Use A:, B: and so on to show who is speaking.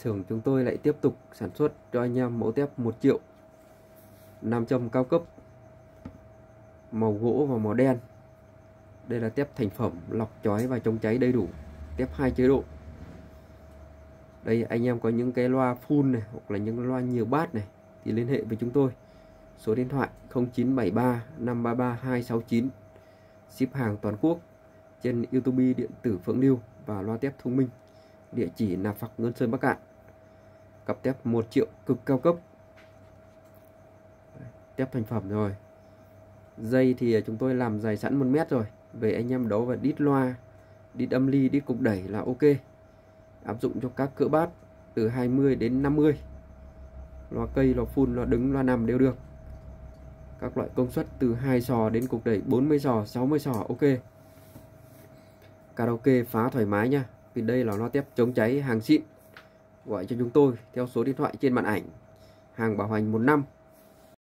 A: xưởng chúng tôi lại tiếp tục sản xuất cho anh em mẫu tép 1 triệu nam châm cao cấp, màu gỗ và màu đen. Đây là tép thành phẩm, lọc chói và chống cháy đầy đủ, tép hai chế độ. Đây, anh em có những cái loa full này hoặc là những loa nhiều bát này thì liên hệ với chúng tôi. Số điện thoại 0973 533 269 ship hàng toàn quốc trên YouTube điện tử Phượng Lưu và loa tép thông minh, địa chỉ là Phạc Ngân Sơn, Bắc Cạn cặp tép 1 triệu cực cao cấp. Tép thành phẩm rồi. Dây thì chúng tôi làm dài sẵn 1 mét rồi. Về anh em đấu và đít loa, đít âm ly, đít cục đẩy là ok. Áp dụng cho các cỡ bát từ 20 đến 50 loa cây, loa phun, loa đứng, loa nằm đều được. Các loại công suất từ 2 sò đến cục đẩy 40 sò 60 sò, ok. Karaoke phá thoải mái nha. Vì đây là loa tép chống cháy hàng xịn gọi cho chúng tôi theo số điện thoại trên màn ảnh. Hàng bảo hành một năm